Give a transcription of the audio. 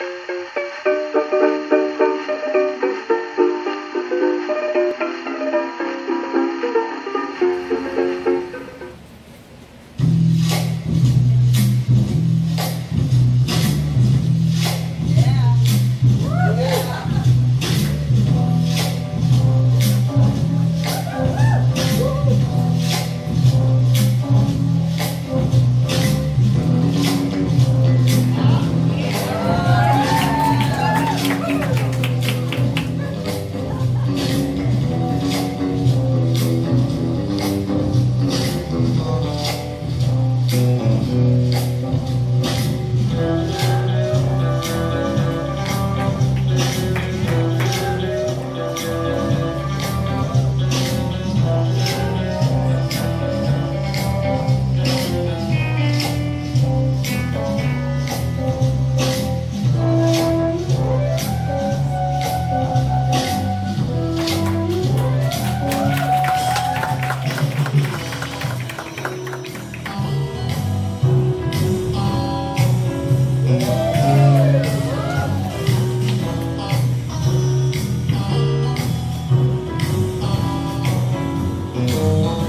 Música Thank.